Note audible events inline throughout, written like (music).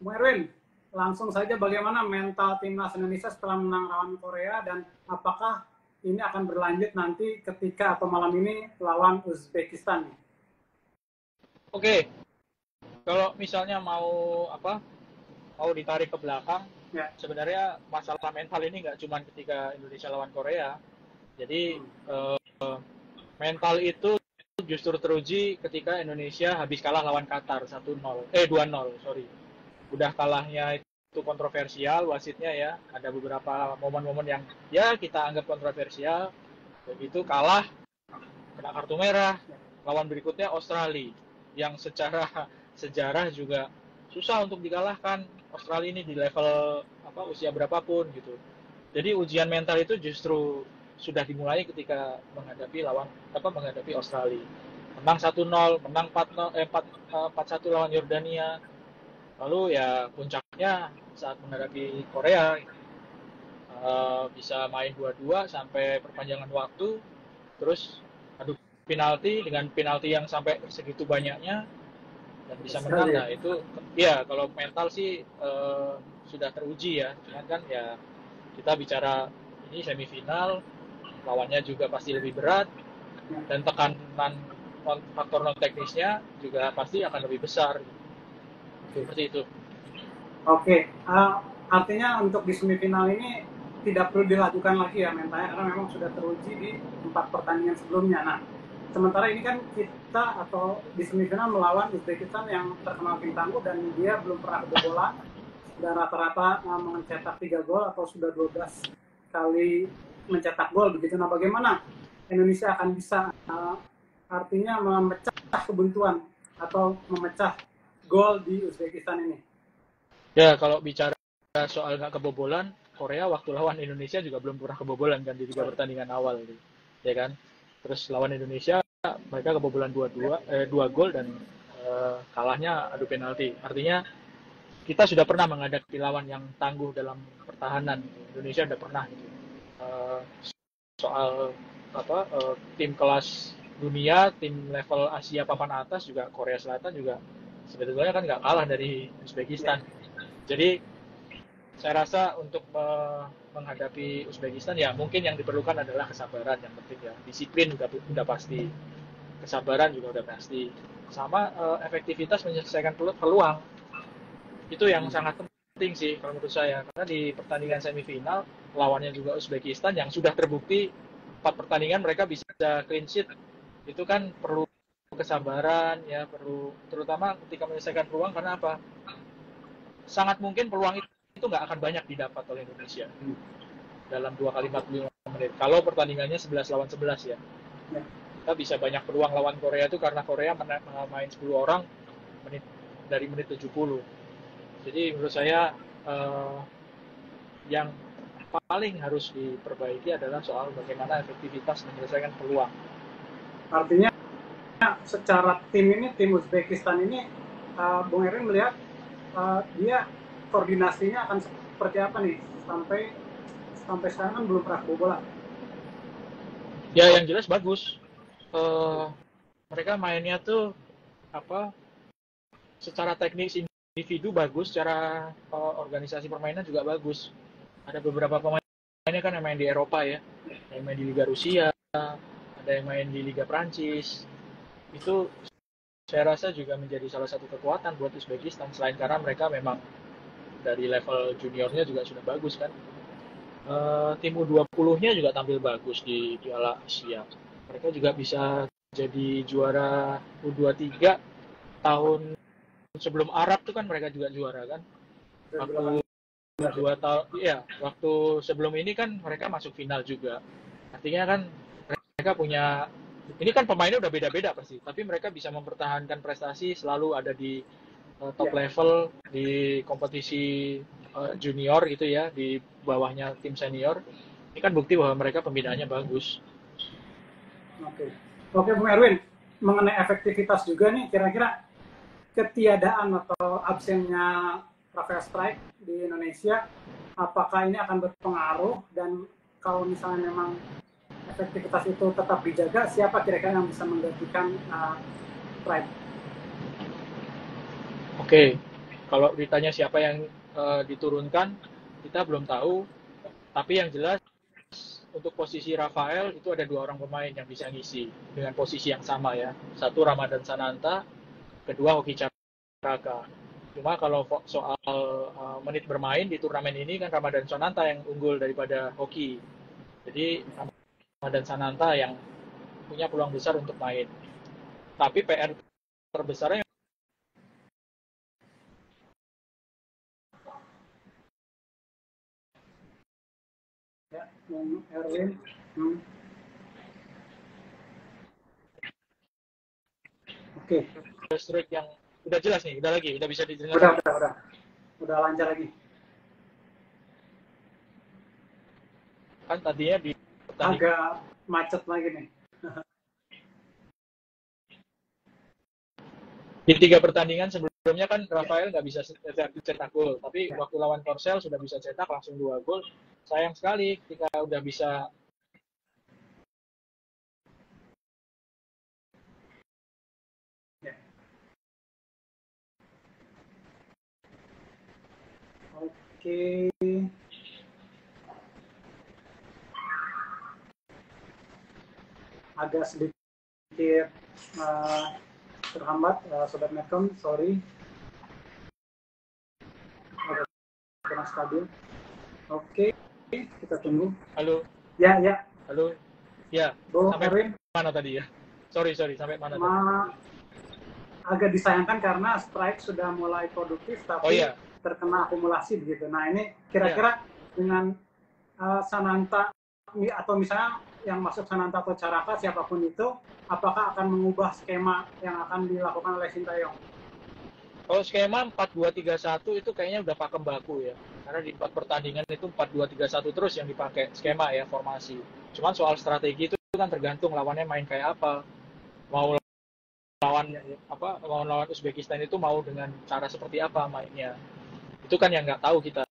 Bu Erwin, langsung saja bagaimana mental timnas Indonesia setelah menang lawan Korea dan apakah ini akan berlanjut nanti ketika atau malam ini lawan Uzbekistan? Oke, kalau misalnya mau apa mau ditarik ke belakang, ya. sebenarnya masalah mental ini nggak cuma ketika Indonesia lawan Korea. Jadi hmm. uh, mental itu justru teruji ketika Indonesia habis kalah lawan Qatar 1-0 eh 2-0 sorry udah kalahnya itu kontroversial wasitnya ya. Ada beberapa momen-momen yang ya kita anggap kontroversial. Begitu kalah kena kartu merah. Lawan berikutnya Australia yang secara (laughs) sejarah juga susah untuk dikalahkan. Australia ini di level apa usia berapapun gitu. Jadi ujian mental itu justru sudah dimulai ketika menghadapi lawan apa menghadapi Australia. Menang 1-0, menang 4-0 eh 4 1 eh, lawan Yordania. Lalu ya puncaknya saat menghadapi Korea uh, bisa main 2-2 sampai perpanjangan waktu. Terus adu penalti dengan penalti yang sampai segitu banyaknya dan bisa menang. Ya. Nah, itu ya kalau mental sih uh, sudah teruji ya. Cuman kan ya kita bicara ini semifinal lawannya juga pasti lebih berat dan tekanan faktor non teknisnya juga pasti akan lebih besar seperti itu. Oke, uh, artinya untuk di semifinal ini tidak perlu dilakukan lagi ya mentalnya karena memang sudah teruji di empat pertandingan sebelumnya. Nah, sementara ini kan kita atau di semifinal melawan Uzbekistan yang terkenal tim tangguh dan dia belum pernah kebobolan dan rata-rata uh, mencetak tiga gol atau sudah 12 kali mencetak gol begitu. Nah, bagaimana Indonesia akan bisa uh, artinya memecah kebuntuan atau memecah gol di Uzbekistan ini? Ya, kalau bicara soal nggak kebobolan, Korea waktu lawan Indonesia juga belum pernah kebobolan kan di tiga pertandingan awal, ya kan? Terus lawan Indonesia mereka kebobolan dua dua eh, dua gol dan eh, kalahnya adu penalti. Artinya kita sudah pernah menghadapi lawan yang tangguh dalam pertahanan. Indonesia sudah pernah. Gitu uh, soal apa uh, tim kelas dunia, tim level Asia papan atas juga Korea Selatan juga sebetulnya kan nggak kalah dari Uzbekistan. Jadi saya rasa untuk menghadapi Uzbekistan ya mungkin yang diperlukan adalah kesabaran yang penting ya. Disiplin udah udah pasti. Kesabaran juga udah pasti. Sama uh, efektivitas menyelesaikan peluang. Itu yang sangat penting sih kalau menurut saya. Karena di pertandingan semifinal lawannya juga Uzbekistan yang sudah terbukti empat pertandingan mereka bisa clean sheet. Itu kan perlu kesabaran ya perlu terutama ketika menyelesaikan peluang karena apa? Sangat mungkin peluang itu nggak akan banyak didapat oleh Indonesia. Dalam dua kali 45 menit. Kalau pertandingannya 11 lawan 11 ya. Kita bisa banyak peluang lawan Korea itu karena Korea main 10 orang menit dari menit 70 jadi menurut saya uh, yang paling harus diperbaiki adalah soal bagaimana efektivitas menyelesaikan peluang. Artinya secara tim ini tim Uzbekistan ini uh, Bung Erin melihat uh, dia koordinasinya akan seperti apa nih sampai sampai sekarang kan belum pernah bola. Ya yang jelas bagus. Uh, mereka mainnya tuh apa secara teknis individu bagus, secara uh, organisasi permainan juga bagus. Ada beberapa pemainnya kan yang main di Eropa ya, yang main di Liga Rusia, ada yang main di Liga Prancis. Itu saya rasa juga menjadi salah satu kekuatan buat Uzbekistan selain karena mereka memang dari level juniornya juga sudah bagus kan. Uh, tim U20-nya juga tampil bagus di Piala Asia. Mereka juga bisa jadi juara U23 tahun sebelum Arab tuh kan mereka juga juara kan waktu dua tahun ya waktu sebelum ini kan mereka masuk final juga artinya kan mereka punya ini kan pemainnya udah beda-beda pasti tapi mereka bisa mempertahankan prestasi selalu ada di uh, top ya. level di kompetisi uh, junior gitu ya di bawahnya tim senior. Ini kan bukti bahwa mereka pembinaannya bagus. Oke. Oke Bung Erwin mengenai efektivitas juga nih kira-kira ketiadaan atau absennya Rafael Strike di Indonesia, apakah ini akan berpengaruh? Dan kalau misalnya memang efektivitas itu tetap dijaga, siapa kira-kira yang bisa menggantikan uh, Strike? Oke, okay. Kalau ditanya siapa yang uh, diturunkan, kita belum tahu. Tapi yang jelas untuk posisi Rafael itu ada dua orang pemain yang bisa ngisi dengan posisi yang sama ya. Satu Ramadan Sananta, kedua Hoki Caraka. Cuma kalau soal uh, menit bermain di turnamen ini kan Ramadan Sananta yang unggul daripada Hoki. Jadi Ramadan Sananta yang punya peluang besar untuk main. Tapi PR terbesarnya Erwin. Hmm. Oke. Okay. Yang udah jelas nih, udah lagi, udah bisa didengar. Udah, udah, udah. Udah lancar lagi. Kan tadinya di agak macet lagi nih. di tiga pertandingan sebelumnya kan Rafael nggak bisa cetak gol, tapi waktu lawan Korsel sudah bisa cetak langsung dua gol. Sayang sekali ketika udah bisa Oke. Agak sedikit uh, terhambat uh, sobat Metcom sorry agak kurang stabil oke okay. kita tunggu halo ya ya halo ya Bo, sampai Erwin. mana tadi ya sorry sorry sampai mana Ma tadi? agak disayangkan karena strike sudah mulai produktif tapi oh, iya. terkena akumulasi begitu nah ini kira-kira ya. dengan uh, Sananta atau misalnya yang masuk Sananta atau Caraka siapa pun itu apakah akan mengubah skema yang akan dilakukan oleh Sintayong? Kalau skema 4-2-3-1 itu kayaknya udah pakem baku ya. Karena di empat pertandingan itu 4-2-3-1 terus yang dipakai skema ya formasi. Cuman soal strategi itu kan tergantung lawannya main kayak apa. Mau lawan apa mau lawan Uzbekistan itu mau dengan cara seperti apa mainnya. Itu kan yang nggak tahu kita.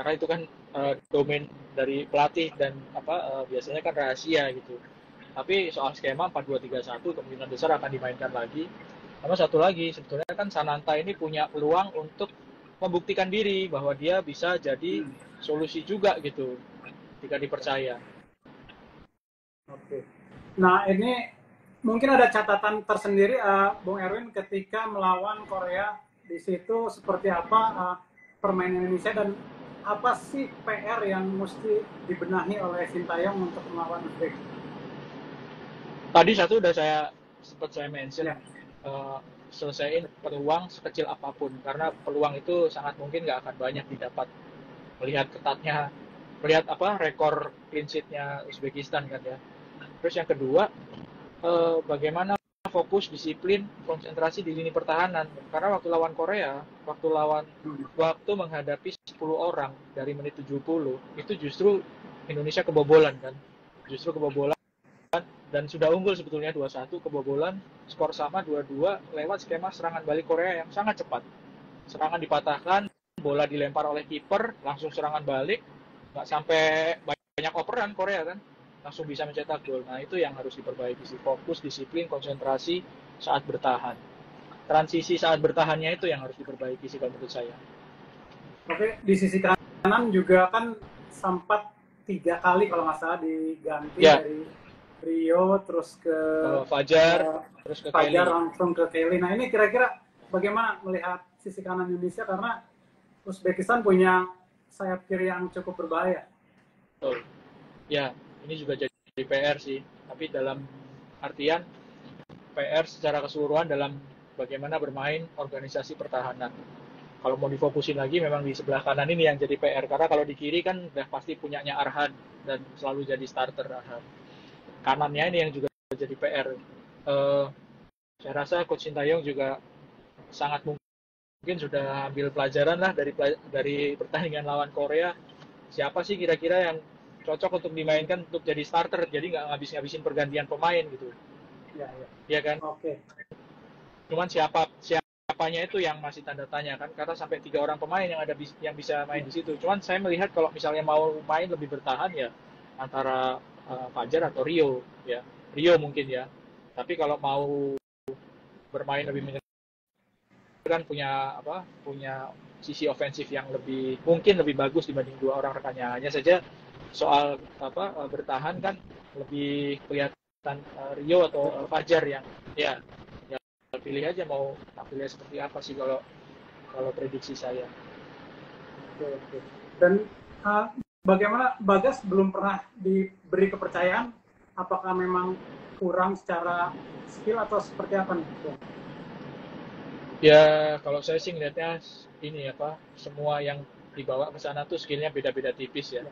Karena itu kan uh, domain dari pelatih dan apa uh, biasanya kan rahasia gitu. Tapi soal skema 4-2-3-1 kemungkinan besar akan dimainkan lagi. Sama satu lagi, sebetulnya kan Sananta ini punya peluang untuk membuktikan diri bahwa dia bisa jadi solusi juga gitu jika dipercaya. Oke. Nah ini mungkin ada catatan tersendiri, uh, Bung Erwin, ketika melawan Korea di situ seperti apa uh, permainan Indonesia dan apa sih PR yang mesti dibenahi oleh Sintayong untuk melawan Uzbek? tadi satu udah saya sempat saya mention ya. uh, selesaiin peluang sekecil apa pun karena peluang itu sangat mungkin nggak akan banyak didapat melihat ketatnya melihat apa rekor clean sheet-nya Uzbekistan kan ya terus yang kedua uh, bagaimana fokus disiplin konsentrasi di lini pertahanan. Karena waktu lawan Korea waktu lawan waktu menghadapi 10 orang dari menit 70 itu justru Indonesia kebobolan kan? Justru kebobolan dan sudah unggul sebetulnya 2-1 kebobolan skor sama 2-2 lewat skema serangan balik Korea yang sangat cepat. Serangan dipatahkan bola dilempar oleh kiper langsung serangan balik nggak sampai banyak operan Korea kan langsung bisa mencetak gol nah itu yang harus diperbaiki sih fokus disiplin konsentrasi saat bertahan transisi saat bertahannya itu yang harus diperbaiki sih kalau menurut saya oke di sisi kanan juga kan sempat tiga kali kalau nggak salah diganti ya. dari Rio terus ke oh, Fajar uh, terus ke Fajar Kelly. langsung ke Kelly. Nah ini kira-kira bagaimana melihat sisi kanan Indonesia karena Uzbekistan punya sayap kiri yang cukup berbahaya. Oh. Ya, ini juga jadi PR sih. Tapi dalam artian PR secara keseluruhan dalam bagaimana bermain organisasi pertahanan. Kalau mau difokusin lagi memang di sebelah kanan ini yang jadi PR karena kalau di kiri kan udah pasti punyanya Arhan dan selalu jadi starter Arhan kanannya ini yang juga jadi PR. Uh, saya rasa Coach Sintayong juga sangat mungkin sudah ambil pelajaran lah dari dari pertandingan lawan Korea. Siapa sih kira-kira yang cocok untuk dimainkan untuk jadi starter, jadi nggak ngabis-ngabisin pergantian pemain gitu. Iya, iya. Iya kan? Oke. Okay. Cuman siapa siapanya itu yang masih tanda tanya kan, karena sampai tiga orang pemain yang ada yang bisa main di situ. Cuman saya melihat kalau misalnya mau main lebih bertahan ya antara uh, Fajar atau Rio ya Rio mungkin ya tapi kalau mau bermain lebih menyerang kan punya apa punya sisi ofensif yang lebih mungkin lebih bagus dibanding dua orang rekannya hanya saja soal apa eh, bertahan kan lebih kelihatan uh, Rio atau Fajar yang ya ya pilih aja mau tampilnya seperti apa sih kalau kalau prediksi saya. Oke, oke. Dan uh, bagaimana Bagas belum pernah diberi kepercayaan? Apakah memang kurang secara skill atau seperti apa nih? Ya kalau saya sih ngelihatnya ini apa semua yang dibawa ke sana tuh skillnya beda-beda tipis ya.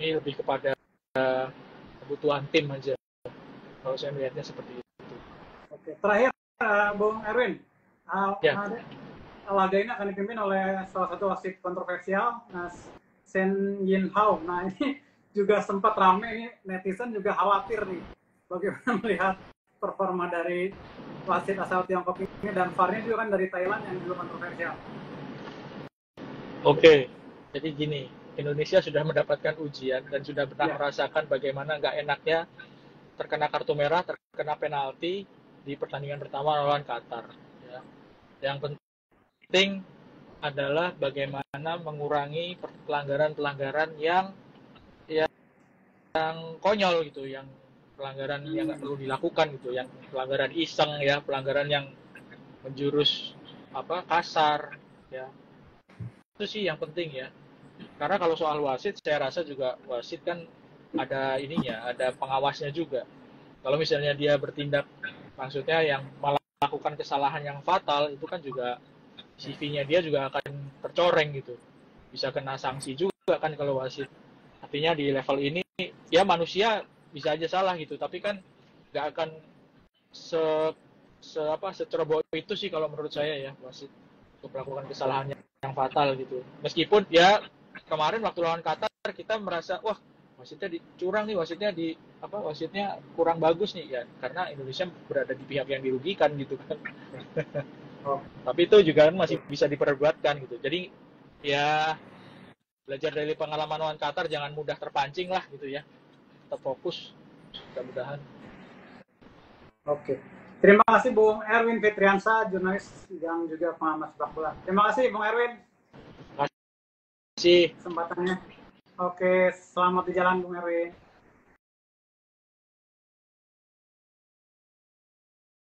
Ini lebih kepada uh, kebutuhan tim aja. Kalau saya melihatnya seperti itu. Oke, terakhir uh, Bung Erwin, uh, Ya. ada, laga ini akan dipimpin oleh salah satu wasit kontroversial, Mas Sen Yin Hao. Nah ini (laughs) juga sempat rame ini netizen juga khawatir nih bagaimana (laughs) melihat performa dari wasit asal Tiongkok ini dan VAR-nya juga kan dari Thailand yang juga kontroversial. Oke, jadi gini, Indonesia sudah mendapatkan ujian dan sudah pernah Ya. merasakan bagaimana nggak enaknya terkena kartu merah, terkena penalti di pertandingan pertama lawan Qatar. Ya. Yang penting adalah bagaimana mengurangi pelanggaran-pelanggaran yang yang yang konyol gitu, yang pelanggaran yang nggak perlu dilakukan gitu, yang pelanggaran iseng ya, pelanggaran yang menjurus apa kasar ya itu sih yang penting ya karena kalau soal wasit saya rasa juga wasit kan ada ininya ada pengawasnya juga. Kalau misalnya dia bertindak maksudnya yang melakukan kesalahan yang fatal itu kan juga CV-nya dia juga akan tercoreng gitu. Bisa kena sanksi juga kan kalau wasit. Artinya di level ini ya manusia bisa aja salah gitu. Tapi kan nggak akan se, se apa seceroboh itu sih kalau menurut saya ya wasit. Untuk melakukan kesalahan yang, yang fatal gitu. Meskipun ya kemarin waktu lawan Qatar kita merasa wah wasitnya dicurang nih wasitnya di apa wasitnya kurang bagus nih ya karena Indonesia berada di pihak yang dirugikan gitu kan Oh. tapi itu juga kan masih bisa diperbuatkan gitu jadi ya belajar dari pengalaman lawan Qatar jangan mudah terpancing lah gitu ya tetap fokus mudah-mudahan Oke. Terima kasih Bung Erwin Fitriansa, jurnalis yang juga pengamat sepak bola. Terima kasih Bung Erwin sih kesempatannya. Oke, selamat di jalan Bung Erwin.